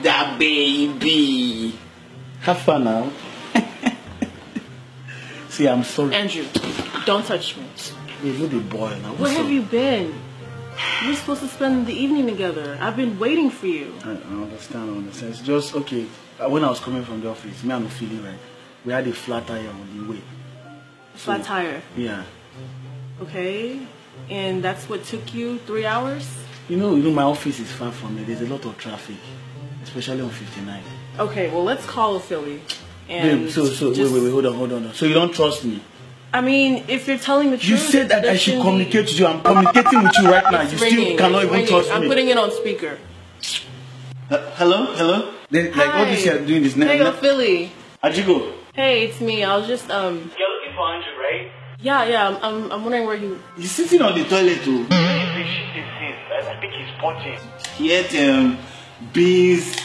Ada, baby. Have fun now. See, I'm sorry. Andrew, don't touch me. You know the boy now. Where have you been? We're supposed to spend the evening together. I've been waiting for you. I, I understand, I understand. It's just, okay, uh, when I was coming from the office, me, I'm not feeling right. We had a flat tire on the way. Flat tire. Yeah. Okay. And that's what took you three hours? You know, you know, my office is far from me. There's a lot of traffic, especially on 59. Okay, well, let's call a Philly. And Babe, so, so, just- wait, wait, wait, hold on, hold on. So you don't trust me? I mean, if you're telling the truth, You said that I should shouldn't be- communicate with you. I'm communicating with you right now. It's You ringing, still cannot it's even ringing. trust I'm me. putting it on speaker. Uh, hello, hello. They, like all this Hi. you're doing is Hey, now. yo, Philly. Ajigo. Hey, it's me. I was just um. You're looking for Andrew, right? Yeah, yeah. I'm I'm, I'm wondering where you. He's sitting on the toilet too. Where is this? I think he's punching. He ate um, beans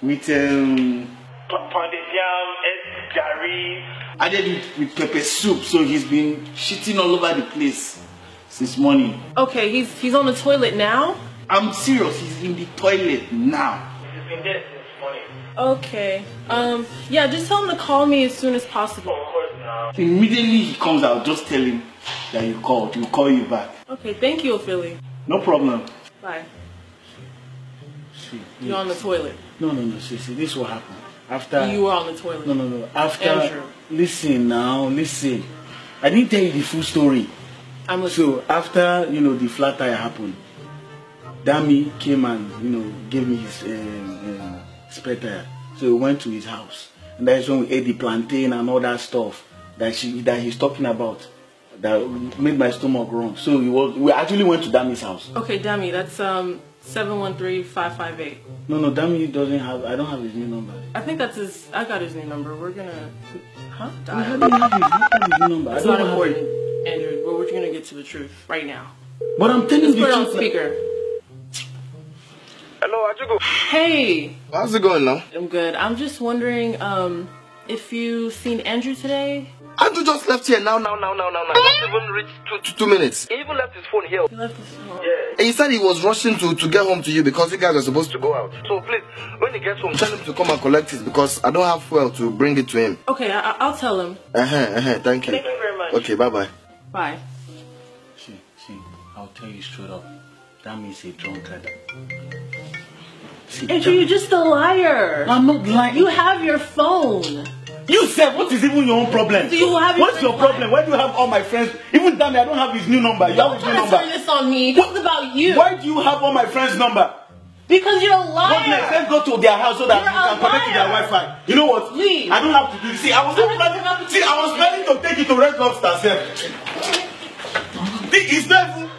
with um, Pounded yam, egg, gari. added with, with pepper soup. So he's been shitting all over the place since morning. Okay, he's he's on the toilet now. I'm serious. He's in the toilet now. He's been there since morning. Okay. Um. Yeah. Just tell him to call me as soon as possible. Of course now. Immediately he comes out, just tell him that you called. He'll call you back. Okay. Thank you, Philly. No problem. Bye. See, You're on the toilet. No, no, no. See, see, this will happen. After You were on the toilet. No, no, no. After Andrew. listen now, listen. I didn't tell you the full story. I'm listening. So after you know the flat tire happened, Dami came and you know gave me his um, um, spare tire. So we went to his house, and that's when we ate the plantain and all that stuff that she that he's talking about that made my stomach run. So we was we actually went to Dami's house. Okay, Demi. That's um seven one three five five eight. No, no, Dami doesn't have. I don't have his new number. I think that's his. I got his new number. We're gonna. Huh? I Dial. don't have his, have his new number. I It's don't not know important, Andrew. But we're gonna get to the truth right now. But I'm telling Let's you put it the on truth. speaker. Hello, Ajugo. Hey, How's it going now? I'm good. I'm just wondering um if you've seen Andrew today. Andrew just left here now, now, now, now, now, now. Not even reached two, two, two minutes. He even left his phone here. He left his phone. Yeah. And he said he was rushing to, to get home to you because you guys are supposed to go out. So please, when he gets home, tell him to come and collect it because I don't have fuel to bring it to him. Okay, I, I- I'll tell him. Uh huh, uh huh. Thank you. Thank you very much. Okay, bye bye. Bye. See, see, I'll tell you straight up. That means a drunkard. Andrew, you're just a liar. I'm not lying. You have your phone. You said, what is even your own problem? Do you have your What's your problem? Why do you have all my friends? Even Danny, I don't have his new number. You Don't have his new try to turn number. this on me. This is about you. Why do you have all my friends' number? Because you're a God, liar. let's go to their house so that You're we can connect to their. Wi-Fi. You know what? Leave. I don't have to do this. See, I was I not planning. See, I was planning to take you to Red Lobster. It's not